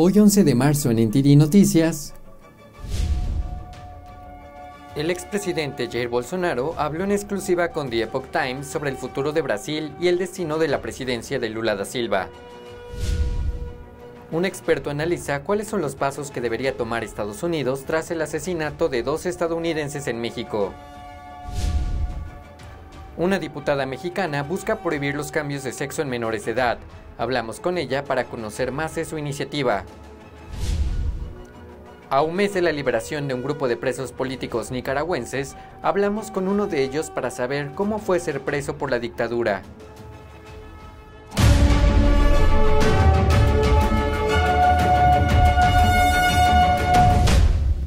Hoy 11 de marzo en NTD Noticias. El expresidente Jair Bolsonaro habló en exclusiva con The Epoch Times sobre el futuro de Brasil y el destino de la presidencia de Lula da Silva. Un experto analiza cuáles son los pasos que debería tomar Estados Unidos tras el asesinato de dos estadounidenses en México. Una diputada mexicana busca prohibir los cambios de sexo en menores de edad. Hablamos con ella para conocer más de su iniciativa. A un mes de la liberación de un grupo de presos políticos nicaragüenses, hablamos con uno de ellos para saber cómo fue ser preso por la dictadura.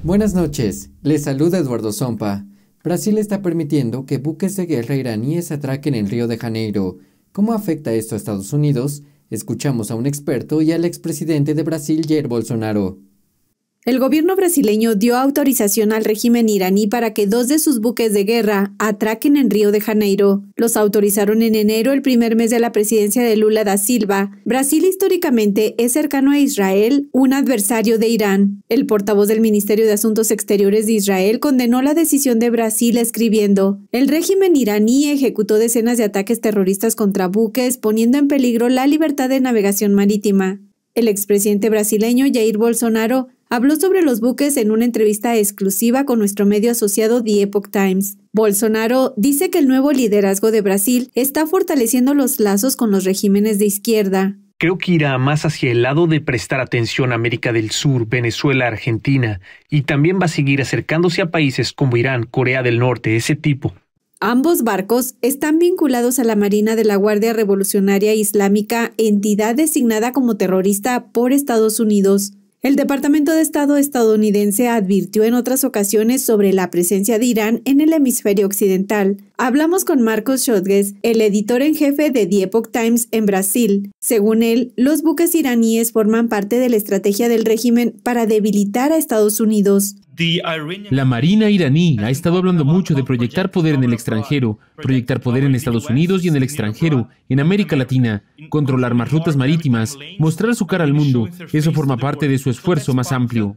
Buenas noches, les saluda Eduardo Zompa. Brasil está permitiendo que buques de guerra iraníes atraquen en Río de Janeiro. ¿Cómo afecta esto a Estados Unidos? Escuchamos a un experto y al expresidente de Brasil, Jair Bolsonaro. El gobierno brasileño dio autorización al régimen iraní para que dos de sus buques de guerra atraquen en Río de Janeiro. Los autorizaron en enero, el primer mes de la presidencia de Lula da Silva. Brasil históricamente es cercano a Israel, un adversario de Irán. El portavoz del Ministerio de Asuntos Exteriores de Israel condenó la decisión de Brasil escribiendo, el régimen iraní ejecutó decenas de ataques terroristas contra buques, poniendo en peligro la libertad de navegación marítima. El expresidente brasileño Jair Bolsonaro habló sobre los buques en una entrevista exclusiva con nuestro medio asociado The Epoch Times. Bolsonaro dice que el nuevo liderazgo de Brasil está fortaleciendo los lazos con los regímenes de izquierda. Creo que irá más hacia el lado de prestar atención a América del Sur, Venezuela, Argentina, y también va a seguir acercándose a países como Irán, Corea del Norte, ese tipo. Ambos barcos están vinculados a la Marina de la Guardia Revolucionaria Islámica, entidad designada como terrorista por Estados Unidos. El Departamento de Estado estadounidense advirtió en otras ocasiones sobre la presencia de Irán en el hemisferio occidental. Hablamos con Marcos Chodges, el editor en jefe de The Epoch Times en Brasil. Según él, los buques iraníes forman parte de la estrategia del régimen para debilitar a Estados Unidos. La Marina iraní ha estado hablando mucho de proyectar poder en el extranjero, proyectar poder en Estados Unidos y en el extranjero, en América Latina, controlar más rutas marítimas, mostrar su cara al mundo. Eso forma parte de su esfuerzo más amplio.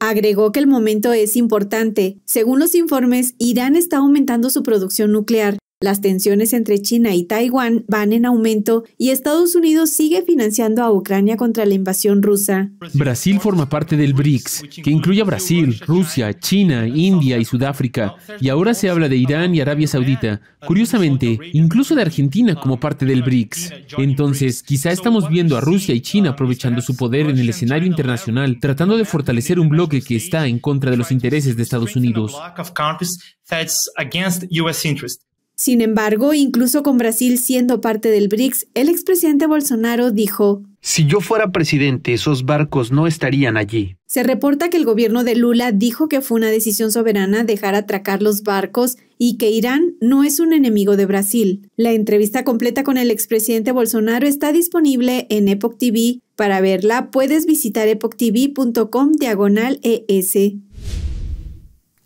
Agregó que el momento es importante. Según los informes, Irán está aumentando su producción nuclear, las tensiones entre China y Taiwán van en aumento y Estados Unidos sigue financiando a Ucrania contra la invasión rusa. Brasil forma parte del BRICS, que incluye a Brasil, Rusia, China, India y Sudáfrica, y ahora se habla de Irán y Arabia Saudita, curiosamente, incluso de Argentina como parte del BRICS. Entonces, quizá estamos viendo a Rusia y China aprovechando su poder en el escenario internacional, tratando de fortalecer un bloque que está en contra de los intereses de Estados Unidos. Sin embargo, incluso con Brasil siendo parte del BRICS, el expresidente Bolsonaro dijo, Si yo fuera presidente, esos barcos no estarían allí. Se reporta que el gobierno de Lula dijo que fue una decisión soberana dejar atracar los barcos y que Irán no es un enemigo de Brasil. La entrevista completa con el expresidente Bolsonaro está disponible en Epoch TV. Para verla, puedes visitar epochtv.com diagonal ES.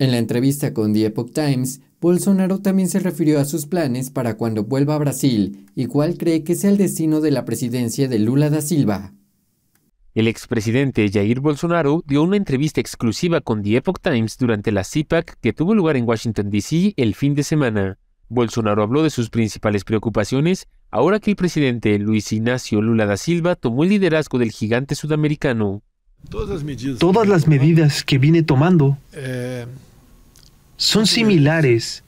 En la entrevista con The Epoch Times, Bolsonaro también se refirió a sus planes para cuando vuelva a Brasil y cuál cree que sea el destino de la presidencia de Lula da Silva. El expresidente Jair Bolsonaro dio una entrevista exclusiva con The Epoch Times durante la CIPAC que tuvo lugar en Washington, D.C. el fin de semana. Bolsonaro habló de sus principales preocupaciones ahora que el presidente Luis Ignacio Lula da Silva tomó el liderazgo del gigante sudamericano. Todas las medidas que viene tomando eh, son similares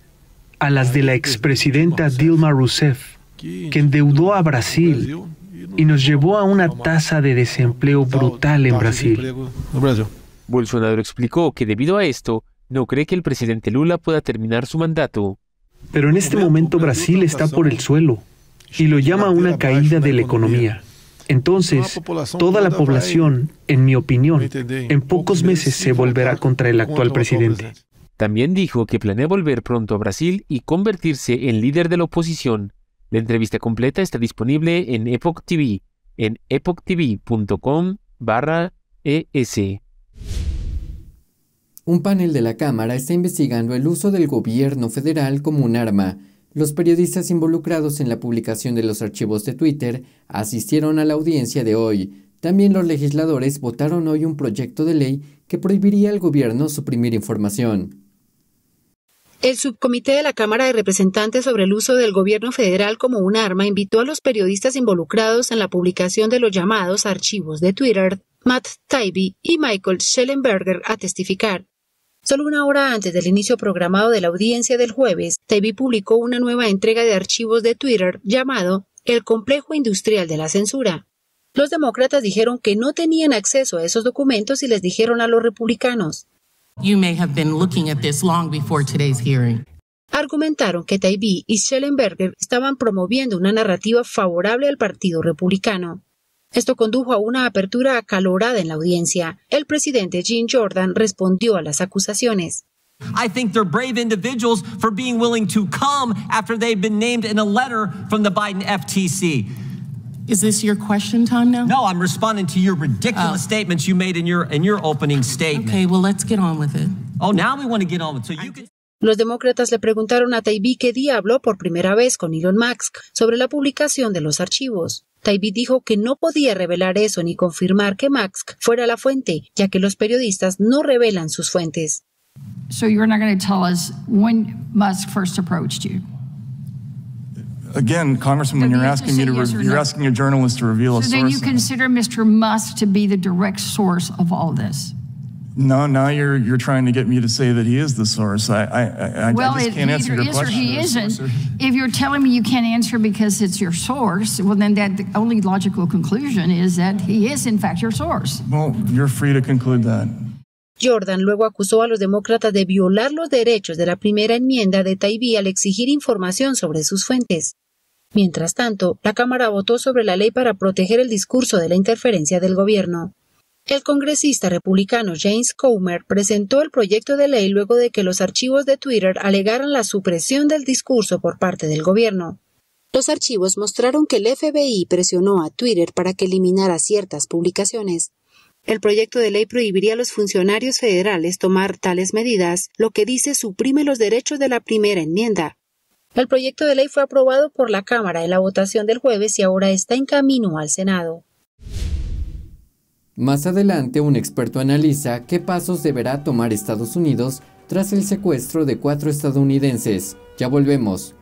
a las de la expresidenta Dilma Rousseff, que endeudó a Brasil y nos llevó a una tasa de desempleo brutal en Brasil. Bolsonaro explicó que debido a esto, no cree que el presidente Lula pueda terminar su mandato. Pero en este momento Brasil está por el suelo y lo llama una caída de la economía. Entonces, toda la población, en mi opinión, en pocos meses se volverá contra el actual presidente. También dijo que planea volver pronto a Brasil y convertirse en líder de la oposición. La entrevista completa está disponible en Epoch TV, en epochtv.com barra ES. Un panel de la Cámara está investigando el uso del gobierno federal como un arma. Los periodistas involucrados en la publicación de los archivos de Twitter asistieron a la audiencia de hoy. También los legisladores votaron hoy un proyecto de ley que prohibiría al gobierno suprimir información. El subcomité de la Cámara de Representantes sobre el uso del gobierno federal como un arma invitó a los periodistas involucrados en la publicación de los llamados archivos de Twitter, Matt Taibbi y Michael Schellenberger, a testificar. Solo una hora antes del inicio programado de la audiencia del jueves, Taibbi publicó una nueva entrega de archivos de Twitter llamado El complejo industrial de la censura. Los demócratas dijeron que no tenían acceso a esos documentos y les dijeron a los republicanos, You may have been looking at this long before today's hearing. Argumentaron que Taibbi y Schellenberger estaban promoviendo una narrativa favorable al Partido Republicano. Esto condujo a una apertura acalorada en la audiencia. El presidente Jim Jordan respondió a las acusaciones. I think they're brave individuals for being willing to come after they've been named in a letter from the Biden FTC. Is this your question time now? No, I'm responding to your ridiculous oh. statements you made in your in your opening statement. Okay, well, let's get on with it. Oh, now we want to get on with it. So you can Los demócratas le preguntaron a Taibbi qué día habló por primera vez con Elon Musk sobre la publicación de los archivos. Taibbi dijo que no podía revelar eso ni confirmar que Musk fuera la fuente, ya que los periodistas no revelan sus fuentes. So you're not going to tell us when Musk first approached you? Again, Congressman, you're asking me to yes you're no. asking a journalist to reveal so a source. So then you consider Mr. Musk to be the direct source of all this. No, now you're you're trying to get me to say that he is the source. I I, I, well, I just can't answer your is question. Or he isn't. If you're telling me you can't answer because it's your source, well, then that the only logical conclusion is that he is in fact your source. Well, you're free to conclude that. Jordan luego acusó a los demócratas de violar los derechos de la primera enmienda de Taibbi al exigir información sobre sus fuentes. Mientras tanto, la Cámara votó sobre la ley para proteger el discurso de la interferencia del gobierno. El congresista republicano James Comer presentó el proyecto de ley luego de que los archivos de Twitter alegaran la supresión del discurso por parte del gobierno. Los archivos mostraron que el FBI presionó a Twitter para que eliminara ciertas publicaciones. El proyecto de ley prohibiría a los funcionarios federales tomar tales medidas, lo que dice suprime los derechos de la primera enmienda, el proyecto de ley fue aprobado por la Cámara en la votación del jueves y ahora está en camino al Senado. Más adelante, un experto analiza qué pasos deberá tomar Estados Unidos tras el secuestro de cuatro estadounidenses. Ya volvemos.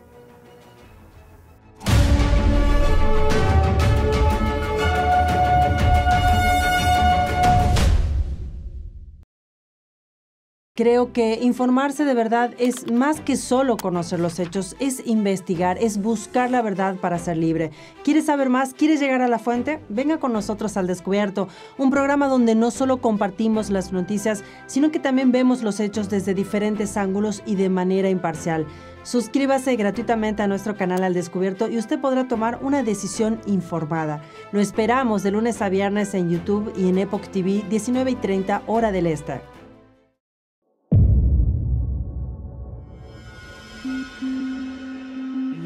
Creo que informarse de verdad es más que solo conocer los hechos, es investigar, es buscar la verdad para ser libre. ¿Quieres saber más? ¿Quieres llegar a la fuente? Venga con nosotros al descubierto, un programa donde no solo compartimos las noticias, sino que también vemos los hechos desde diferentes ángulos y de manera imparcial. Suscríbase gratuitamente a nuestro canal Al Descubierto y usted podrá tomar una decisión informada. Lo esperamos de lunes a viernes en YouTube y en Epoch TV 19 y 30 hora del este.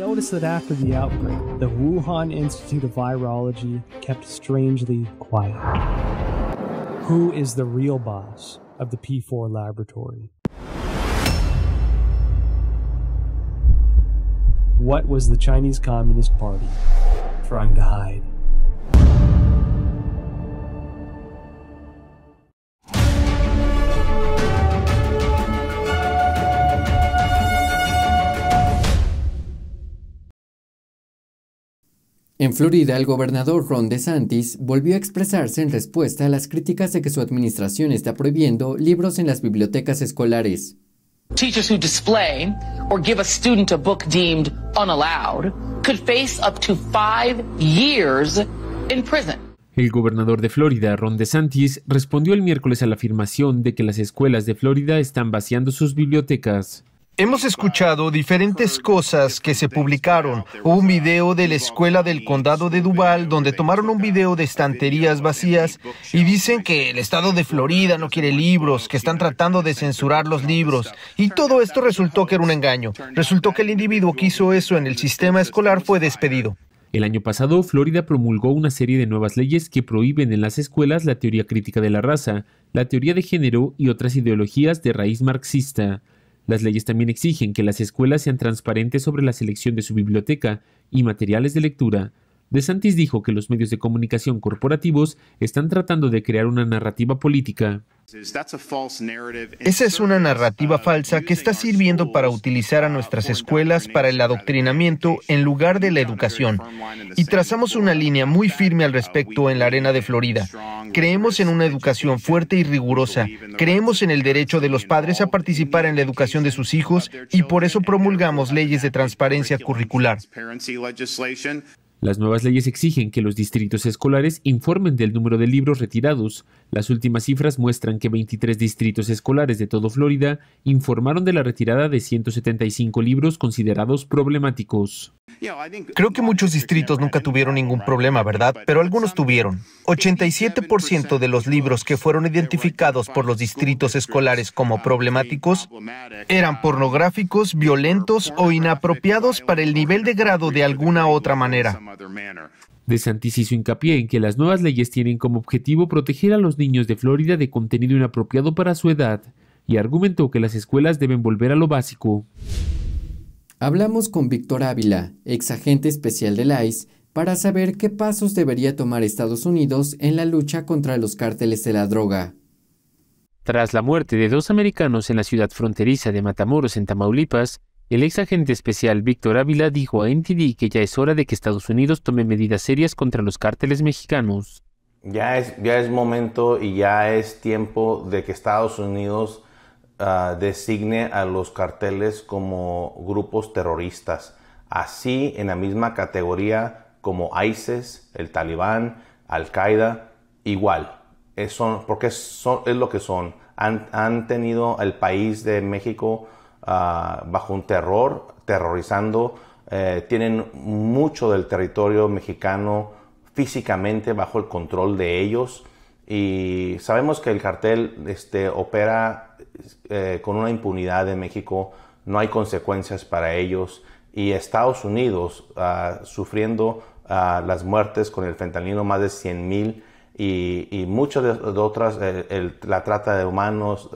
Noticed that after the outbreak, the Wuhan Institute of Virology kept strangely quiet. Who is the real boss of the P4 laboratory? What was the Chinese Communist Party trying to hide? En Florida, el gobernador Ron DeSantis volvió a expresarse en respuesta a las críticas de que su administración está prohibiendo libros en las bibliotecas escolares. Teachers who display or give a student a book deemed unallowed could face up to five years in prison. El gobernador de Florida, Ron DeSantis, respondió el miércoles a la afirmación de que las escuelas de Florida están vaciando sus bibliotecas. Hemos escuchado diferentes cosas que se publicaron. Hubo un video de la escuela del condado de Duval donde tomaron un video de estanterías vacías y dicen que el estado de Florida no quiere libros, que están tratando de censurar los libros. Y todo esto resultó que era un engaño. Resultó que el individuo que hizo eso en el sistema escolar fue despedido. El año pasado, Florida promulgó una serie de nuevas leyes que prohíben en las escuelas la teoría crítica de la raza, la teoría de género y otras ideologías de raíz marxista. Las leyes también exigen que las escuelas sean transparentes sobre la selección de su biblioteca y materiales de lectura. DeSantis dijo que los medios de comunicación corporativos están tratando de crear una narrativa política. Esa es una narrativa falsa que está sirviendo para utilizar a nuestras escuelas para el adoctrinamiento en lugar de la educación. Y trazamos una línea muy firme al respecto en la arena de Florida. Creemos en una educación fuerte y rigurosa. Creemos en el derecho de los padres a participar en la educación de sus hijos y por eso promulgamos leyes de transparencia curricular. Las nuevas leyes exigen que los distritos escolares informen del número de libros retirados. Las últimas cifras muestran que 23 distritos escolares de todo Florida informaron de la retirada de 175 libros considerados problemáticos. Creo que muchos distritos nunca tuvieron ningún problema, ¿verdad? Pero algunos tuvieron. 87% de los libros que fueron identificados por los distritos escolares como problemáticos eran pornográficos, violentos o inapropiados para el nivel de grado de alguna otra manera. DeSantis hizo hincapié en que las nuevas leyes tienen como objetivo proteger a los niños de Florida de contenido inapropiado para su edad y argumentó que las escuelas deben volver a lo básico. Hablamos con Víctor Ávila, ex agente especial del ICE, para saber qué pasos debería tomar Estados Unidos en la lucha contra los cárteles de la droga. Tras la muerte de dos americanos en la ciudad fronteriza de Matamoros, en Tamaulipas, el ex agente especial Víctor Ávila dijo a NTD que ya es hora de que Estados Unidos tome medidas serias contra los cárteles mexicanos. Ya es, ya es momento y ya es tiempo de que Estados Unidos Ah, designe a los carteles como grupos terroristas, así en la misma categoría como ISIS, el Talibán, Al-Qaeda, igual. Es porque son, es lo que son. Han, tenido el país de México ah, bajo un terror, terrorizando. Eh, tienen mucho del territorio mexicano físicamente bajo el control de ellos. Y sabemos que el cartel este, opera eh, con una impunidad en México, no hay consecuencias para ellos y Estados Unidos ah, sufriendo ah, las muertes con el fentanilo, más de 100 mil y, muchas de, otras, eh, la trata de humanos,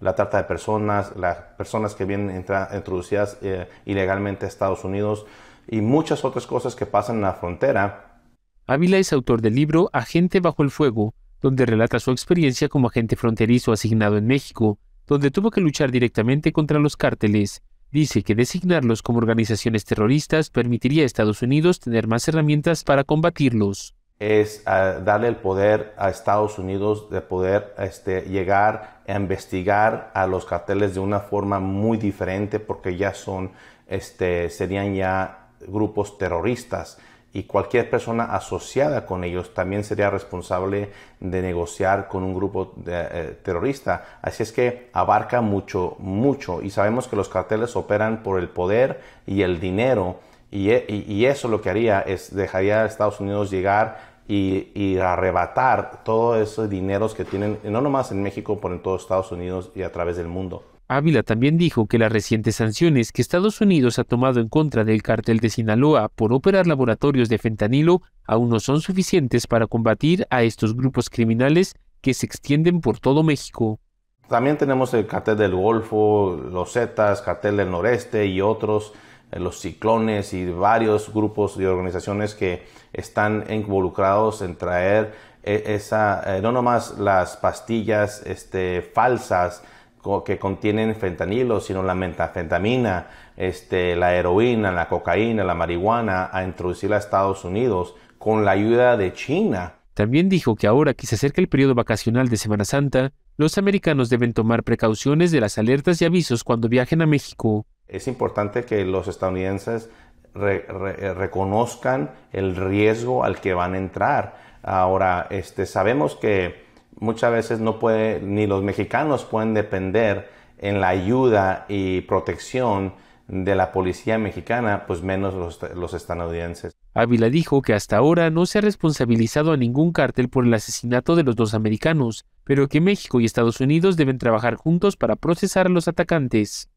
la trata de personas, las personas que vienen introducidas eh, ilegalmente a Estados Unidos y muchas otras cosas que pasan en la frontera. Ávila es autor del libro Agente bajo el fuego, donde relata su experiencia como agente fronterizo asignado en México, donde tuvo que luchar directamente contra los cárteles. Dice que designarlos como organizaciones terroristas permitiría a Estados Unidos tener más herramientas para combatirlos. Es ah, darle el poder a Estados Unidos de poder este, llegar a investigar a los carteles de una forma muy diferente porque ya son, este, serían ya grupos terroristas y cualquier persona asociada con ellos también sería responsable de negociar con un grupo eh, terrorista. Así es que abarca mucho, mucho y sabemos que los carteles operan por el poder y el dinero y, y, eso lo que haría es dejaría a Estados Unidos llegar y, y, arrebatar todos esos dineros que tienen, no nomás en México, pero en todos Estados Unidos y a través del mundo. Ávila también dijo que las recientes sanciones que Estados Unidos ha tomado en contra del cártel de Sinaloa por operar laboratorios de fentanilo aún no son suficientes para combatir a estos grupos criminales que se extienden por todo México. También tenemos el cartel del Golfo, los Zetas, cartel del Noreste y otros, los ciclones y varios grupos y organizaciones que están involucrados en traer eh, esa, eh, no nomás las pastillas este, falsas, que contienen fentanilo, sino la metafentamina, este, la heroína, la cocaína, la marihuana, a introducirla a Estados Unidos con la ayuda de China. También dijo que ahora que se acerca el periodo vacacional de Semana Santa, los americanos deben tomar precauciones de las alertas y avisos cuando viajen a México. Es importante que los estadounidenses reconozcan el riesgo al que van a entrar. Ahora, este, sabemos que muchas veces no puede, ni los mexicanos pueden depender en la ayuda y protección de la policía mexicana, pues menos los, estadounidenses. Ávila dijo que hasta ahora no se ha responsabilizado a ningún cártel por el asesinato de los dos americanos, pero que México y Estados Unidos deben trabajar juntos para procesar a los atacantes.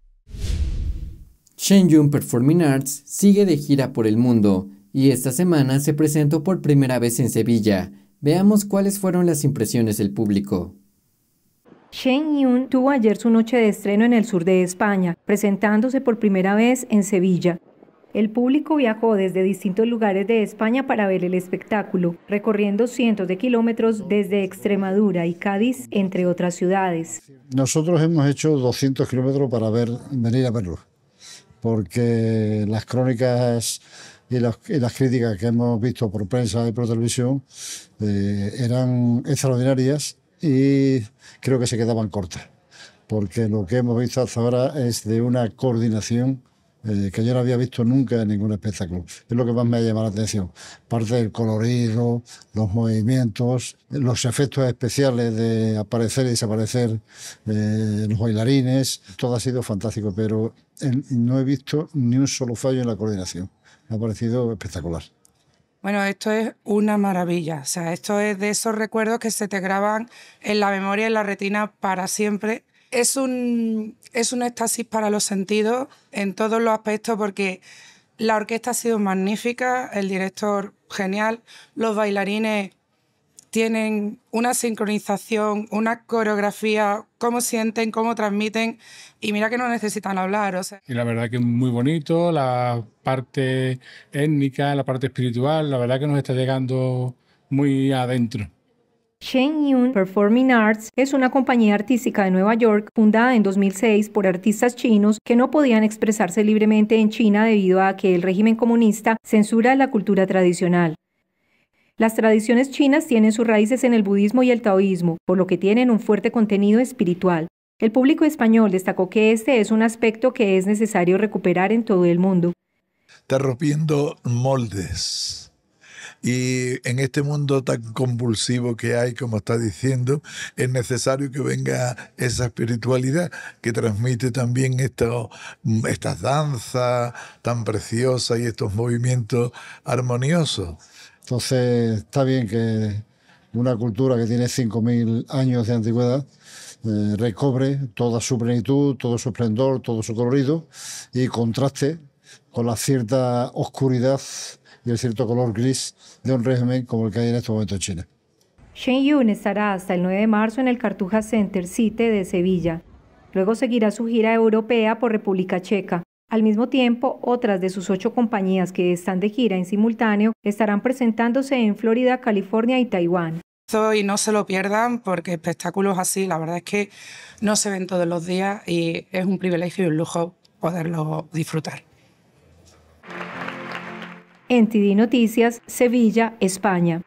Shenyun Performing Arts sigue de gira por el mundo y esta semana se presentó por primera vez en Sevilla, Veamos cuáles fueron las impresiones del público. Shen Yun tuvo ayer su noche de estreno en el sur de España, presentándose por primera vez en Sevilla. El público viajó desde distintos lugares de España para ver el espectáculo, recorriendo cientos de kilómetros desde Extremadura y Cádiz, entre otras ciudades. Nosotros hemos hecho 200 kilómetros para ver, venir a verlo, porque las crónicas y las, críticas que hemos visto por prensa y por televisión eh, eran extraordinarias y creo que se quedaban cortas, porque lo que hemos visto hasta ahora es de una coordinación eh, que yo no había visto nunca en ningún espectáculo. Es lo que más me ha llamado la atención. Parte del colorido, los movimientos, los efectos especiales de aparecer y desaparecer eh, los bailarines, todo ha sido fantástico, pero no he visto ni un solo fallo en la coordinación. Me ha parecido espectacular. Bueno, esto es una maravilla. O sea, esto es de esos recuerdos que se te graban en la memoria y en la retina para siempre es un, es un éxtasis para los sentidos en todos los aspectos porque la orquesta ha sido magnífica, el director genial, los bailarines tienen una sincronización, una coreografía, cómo sienten, cómo transmiten, y mira que no necesitan hablar. O sea. Y la verdad que es muy bonito, la parte étnica, la parte espiritual, la verdad que nos está llegando muy adentro. Yun Performing Arts es una compañía artística de Nueva York fundada en 2006 por artistas chinos que no podían expresarse libremente en China debido a que el régimen comunista censura la cultura tradicional. Las tradiciones chinas tienen sus raíces en el budismo y el taoísmo, por lo que tienen un fuerte contenido espiritual. El público español destacó que este es un aspecto que es necesario recuperar en todo el mundo. Está rompiendo moldes y en este mundo tan convulsivo que hay, como está diciendo, es necesario que venga esa espiritualidad que transmite también estas danzas tan preciosas y estos movimientos armoniosos. Entonces está bien que una cultura que tiene 5.000 años de antigüedad eh, recobre toda su plenitud, todo su esplendor, todo su colorido y contraste con la cierta oscuridad y el cierto color gris de un régimen como el que hay en este momento en China. Shen Yun estará hasta el 9 de marzo en el Cartuja Center City de Sevilla. Luego seguirá su gira europea por República Checa. Al mismo tiempo, otras de sus ocho compañías que están de gira en simultáneo estarán presentándose en Florida, California y Taiwán. Y no se lo pierdan porque espectáculos así, la verdad es que no se ven todos los días y es un privilegio y un lujo poderlo disfrutar. NTD Noticias, Sevilla, España.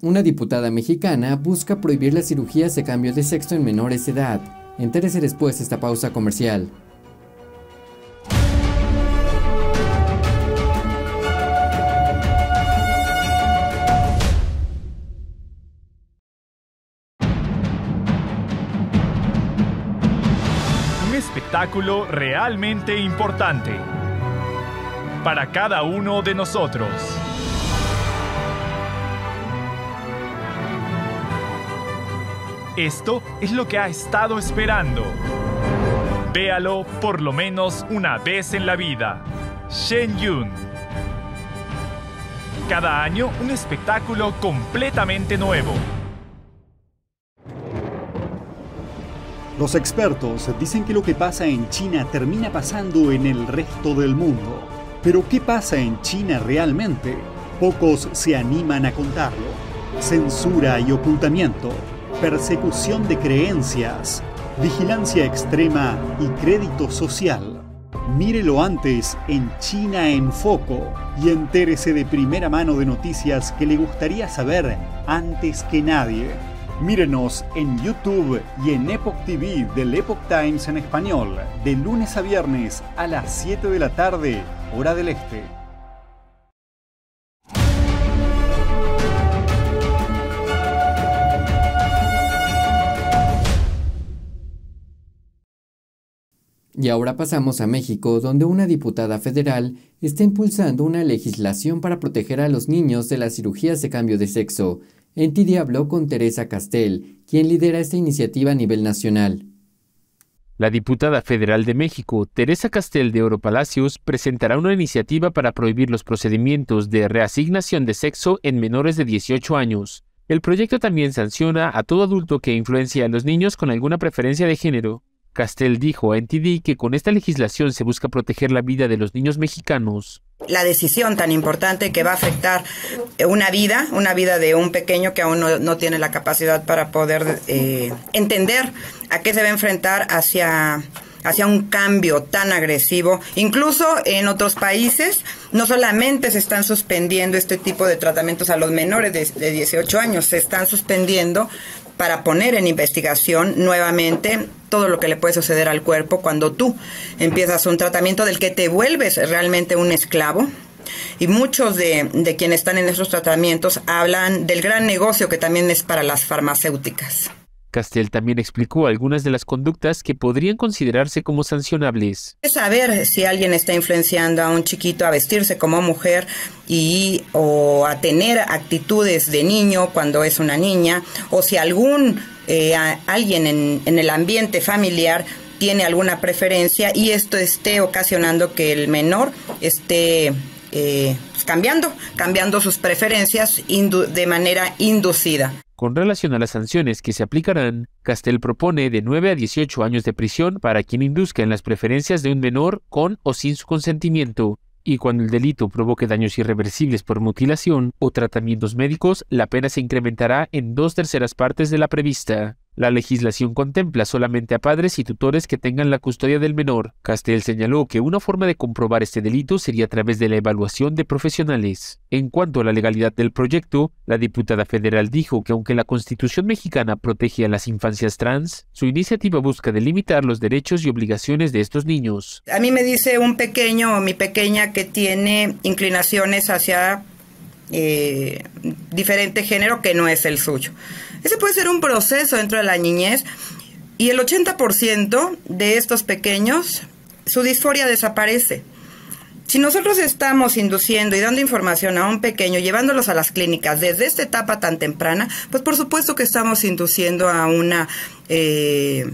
Una diputada mexicana busca prohibir las cirugías de cambio de sexo en menores de edad. Entérese después de esta pausa comercial. Realmente importante para cada uno de nosotros. Esto es lo que ha estado esperando. Véalo por lo menos una vez en la vida. Shen Yun. Cada año un espectáculo completamente nuevo. Los expertos dicen que lo que pasa en China termina pasando en el resto del mundo. Pero ¿qué pasa en China realmente? Pocos se animan a contarlo. Censura y ocultamiento, persecución de creencias, vigilancia extrema y crédito social. Mírelo antes en China en Foco y entérese de primera mano de noticias que le gustaría saber antes que nadie. Mírenos en YouTube y en Epoch TV del Epoch Times en español, de lunes a viernes a las 7 de la tarde, hora del este. Y ahora pasamos a México, donde una diputada federal está impulsando una legislación para proteger a los niños de las cirugías de cambio de sexo. Entity habló con Teresa Castel, quien lidera esta iniciativa a nivel nacional. La diputada federal de México, Teresa Castel de Oro Palacios, presentará una iniciativa para prohibir los procedimientos de reasignación de sexo en menores de 18 años. El proyecto también sanciona a todo adulto que influencia a los niños con alguna preferencia de género. Castel dijo a NTD que con esta legislación se busca proteger la vida de los niños mexicanos. La decisión tan importante que va a afectar una vida, una vida de un pequeño que aún no, tiene la capacidad para poder eh, entender a qué se va a enfrentar hacia hacia un cambio tan agresivo. Incluso en otros países no solamente se están suspendiendo este tipo de tratamientos a los menores de, de 18 años, se están suspendiendo para poner en investigación nuevamente todo lo que le puede suceder al cuerpo cuando tú empiezas un tratamiento del que te vuelves realmente un esclavo. Y muchos de, quienes están en esos tratamientos hablan del gran negocio que también es para las farmacéuticas. Castel también explicó algunas de las conductas que podrían considerarse como sancionables. Es saber si alguien está influenciando a un chiquito a vestirse como mujer y o a tener actitudes de niño cuando es una niña, o si algún eh, alguien en, el ambiente familiar tiene alguna preferencia y esto esté ocasionando que el menor esté eh, cambiando, cambiando sus preferencias de manera inducida. Con relación a las sanciones que se aplicarán, Castel propone de 9 a 18 años de prisión para quien induzca en las preferencias de un menor con o sin su consentimiento, y cuando el delito provoque daños irreversibles por mutilación o tratamientos médicos, la pena se incrementará en dos terceras partes de la prevista. La legislación contempla solamente a padres y tutores que tengan la custodia del menor. Castel señaló que una forma de comprobar este delito sería a través de la evaluación de profesionales. En cuanto a la legalidad del proyecto, la diputada federal dijo que aunque la Constitución mexicana protege a las infancias trans, su iniciativa busca delimitar los derechos y obligaciones de estos niños. A mí me dice un pequeño o mi pequeña que tiene inclinaciones hacia eh, diferente género que no es el suyo. Ese puede ser un proceso dentro de la niñez y el 80% de estos pequeños, su disforia desaparece. Si nosotros estamos induciendo y dando información a un pequeño, llevándolos a las clínicas desde esta etapa tan temprana, pues por supuesto que estamos induciendo a una, eh,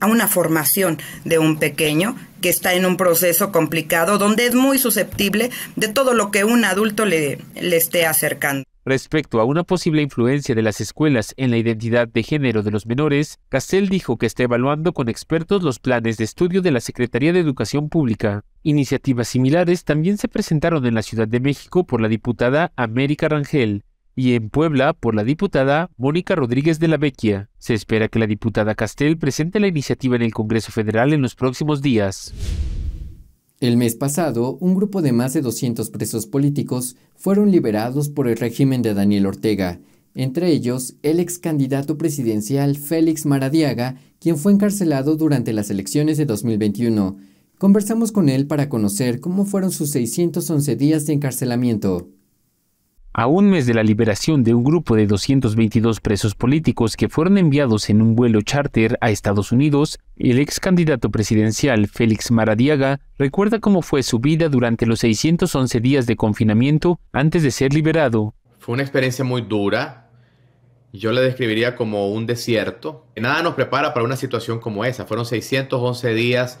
a una formación de un pequeño que está en un proceso complicado, donde es muy susceptible de todo lo que un adulto le, le esté acercando. Respecto a una posible influencia de las escuelas en la identidad de género de los menores, Castell dijo que está evaluando con expertos los planes de estudio de la Secretaría de Educación Pública. Iniciativas similares también se presentaron en la Ciudad de México por la diputada América Rangel y en Puebla por la diputada Mónica Rodríguez de la Vecchia. Se espera que la diputada Castell presente la iniciativa en el Congreso Federal en los próximos días. El mes pasado, un grupo de más de 200 presos políticos fueron liberados por el régimen de Daniel Ortega, entre ellos el ex candidato presidencial Félix Maradiaga, quien fue encarcelado durante las elecciones de 2021. Conversamos con él para conocer cómo fueron sus 611 días de encarcelamiento. A un mes de la liberación de un grupo de 222 presos políticos que fueron enviados en un vuelo charter a Estados Unidos, el ex candidato presidencial Félix Maradiaga recuerda cómo fue su vida durante los 611 días de confinamiento antes de ser liberado. Fue una experiencia muy dura. Yo la describiría como un desierto. Nada nos prepara para una situación como esa. Fueron 611 días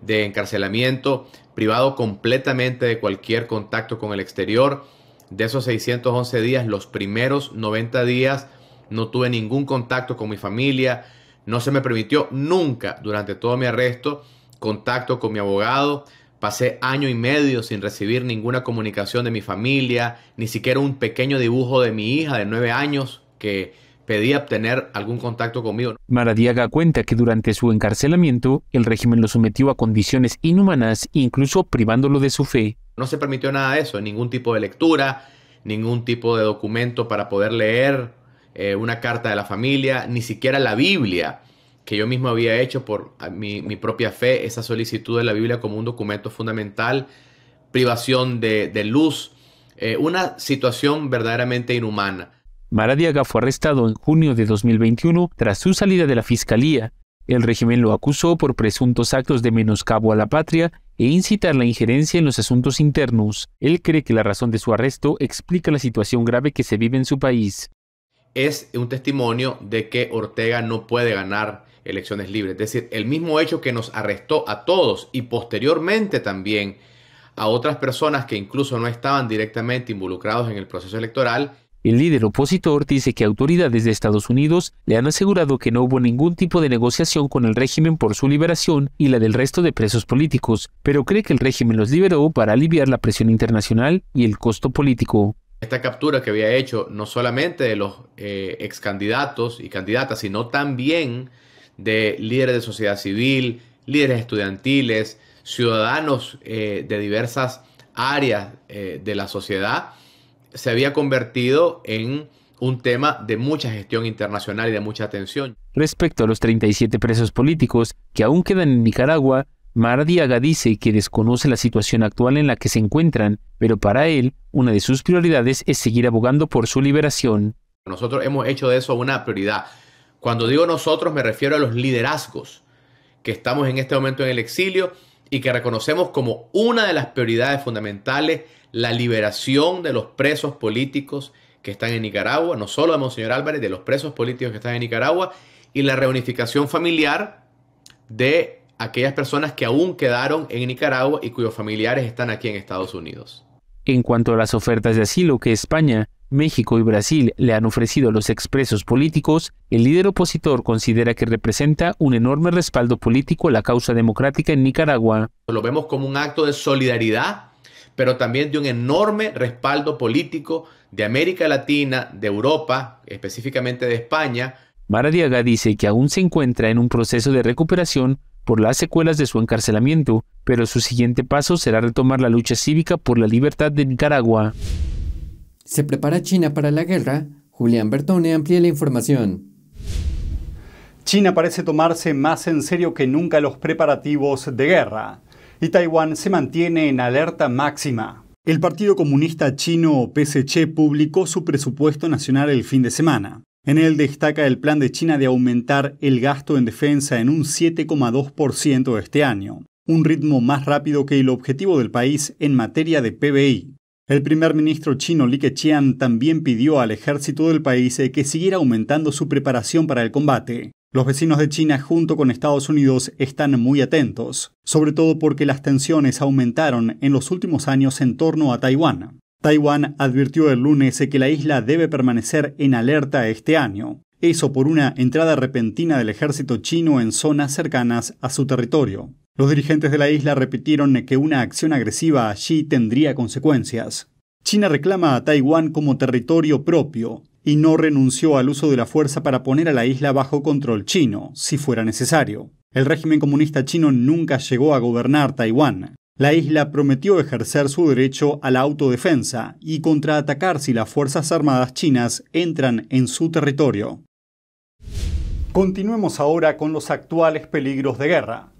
de encarcelamiento, privado completamente de cualquier contacto con el exterior de esos 611 días, los primeros 90 días no tuve ningún contacto con mi familia. No se me permitió nunca durante todo mi arresto contacto con mi abogado. Pasé año y medio sin recibir ninguna comunicación de mi familia, ni siquiera un pequeño dibujo de mi hija de nueve años que pedía obtener algún contacto conmigo. Maradiaga cuenta que durante su encarcelamiento el régimen lo sometió a condiciones inhumanas, incluso privándolo de su fe. No se permitió nada de eso, ningún tipo de lectura, ningún tipo de documento para poder leer eh, una carta de la familia, ni siquiera la Biblia, que yo mismo había hecho por mi, propia fe, esa solicitud de la Biblia como un documento fundamental, privación de, luz, eh, una situación verdaderamente inhumana. Maradiaga fue arrestado en junio de 2021 tras su salida de la fiscalía. El régimen lo acusó por presuntos actos de menoscabo a la patria e incitar la injerencia en los asuntos internos. Él cree que la razón de su arresto explica la situación grave que se vive en su país. Es un testimonio de que Ortega no puede ganar elecciones libres. Es decir, el mismo hecho que nos arrestó a todos y posteriormente también a otras personas que incluso no estaban directamente involucrados en el proceso electoral, El líder opositor dice que autoridades de Estados Unidos le han asegurado que no hubo ningún tipo de negociación con el régimen por su liberación y la del resto de presos políticos, pero cree que el régimen los liberó para aliviar la presión internacional y el costo político. Esta captura que había hecho no solamente de los eh, ex candidatos y candidatas, sino también de líderes de sociedad civil, líderes estudiantiles, ciudadanos eh, de diversas áreas eh, de la sociedad, se había convertido en un tema de mucha gestión internacional y de mucha atención. Respecto a los 37 presos políticos que aún quedan en Nicaragua, Maradiaga dice que desconoce la situación actual en la que se encuentran, pero para él, una de sus prioridades es seguir abogando por su liberación. Nosotros hemos hecho de eso una prioridad. Cuando digo nosotros me refiero a los liderazgos que estamos en este momento en el exilio y que reconocemos como una de las prioridades fundamentales la liberación de los presos políticos que están en Nicaragua, no solo de Monseñor Álvarez, de los presos políticos que están en Nicaragua, y la reunificación familiar de aquellas personas que aún quedaron en Nicaragua y cuyos familiares están aquí en Estados Unidos. En cuanto a las ofertas de asilo que España, México y Brasil le han ofrecido a los expresos políticos, el líder opositor considera que representa un enorme respaldo político a la causa democrática en Nicaragua. Lo vemos como un acto de solidaridad pero también de un enorme respaldo político de América Latina, de Europa, específicamente de España. Maradiaga dice que aún se encuentra en un proceso de recuperación por las secuelas de su encarcelamiento, pero su siguiente paso será retomar la lucha cívica por la libertad de Nicaragua. ¿Se prepara China para la guerra? Julián Bertone amplía la información. China parece tomarse más en serio que nunca los preparativos de guerra y Taiwán se mantiene en alerta máxima. El Partido Comunista Chino PSC publicó su presupuesto nacional el fin de semana. En él destaca el plan de China de aumentar el gasto en defensa en un 7,2% este año, un ritmo más rápido que el objetivo del país en materia de PBI. El primer ministro chino Li Keqiang también pidió al ejército del país que siguiera aumentando su preparación para el combate, los vecinos de China junto con Estados Unidos están muy atentos, sobre todo porque las tensiones aumentaron en los últimos años en torno a Taiwán. Taiwán advirtió el lunes que la isla debe permanecer en alerta este año, eso por una entrada repentina del ejército chino en zonas cercanas a su territorio. Los dirigentes de la isla repitieron que una acción agresiva allí tendría consecuencias. China reclama a Taiwán como territorio propio y no renunció al uso de la fuerza para poner a la isla bajo control chino, si fuera necesario. El régimen comunista chino nunca llegó a gobernar Taiwán. La isla prometió ejercer su derecho a la autodefensa y contraatacar si las Fuerzas Armadas chinas entran en su territorio. Continuemos ahora con los actuales peligros de guerra.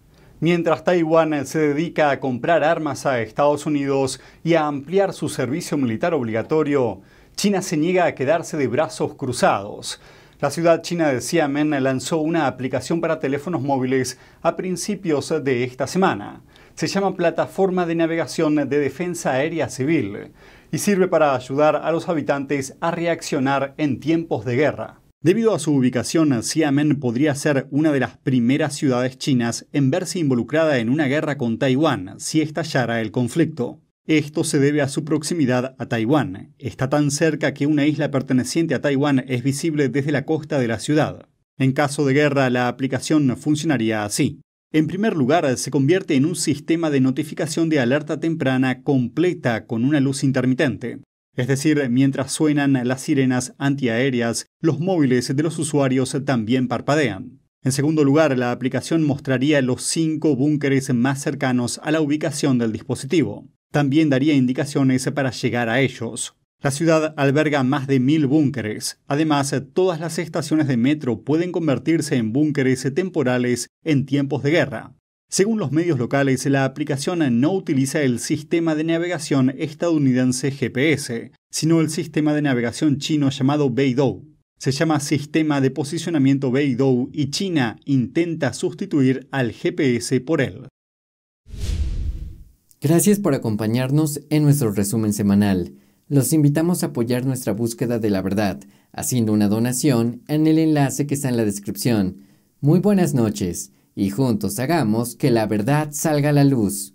Mientras Taiwán se dedica a comprar armas a Estados Unidos y a ampliar su servicio militar obligatorio, China se niega a quedarse de brazos cruzados. La ciudad china de Xiamen lanzó una aplicación para teléfonos móviles a principios de esta semana. Se llama Plataforma de Navegación de Defensa Aérea Civil y sirve para ayudar a los habitantes a reaccionar en tiempos de guerra. Debido a su ubicación, Xiamen podría ser una de las primeras ciudades chinas en verse involucrada en una guerra con Taiwán si estallara el conflicto. Esto se debe a su proximidad a Taiwán. Está tan cerca que una isla perteneciente a Taiwán es visible desde la costa de la ciudad. En caso de guerra, la aplicación funcionaría así. En primer lugar, se convierte en un sistema de notificación de alerta temprana completa con una luz intermitente. Es decir, mientras suenan las sirenas antiaéreas, los móviles de los usuarios también parpadean. En segundo lugar, la aplicación mostraría los cinco búnkeres más cercanos a la ubicación del dispositivo. También daría indicaciones para llegar a ellos. La ciudad alberga más de mil búnkeres. Además, todas las estaciones de metro pueden convertirse en búnkeres temporales en tiempos de guerra. Según los medios locales, la aplicación no utiliza el sistema de navegación estadounidense GPS, sino el sistema de navegación chino llamado Beidou. Se llama Sistema de Posicionamiento Beidou y China intenta sustituir al GPS por él. Gracias por acompañarnos en nuestro resumen semanal. Los invitamos a apoyar nuestra búsqueda de la verdad, haciendo una donación en el enlace que está en la descripción. Muy buenas noches y juntos hagamos que la verdad salga a la luz.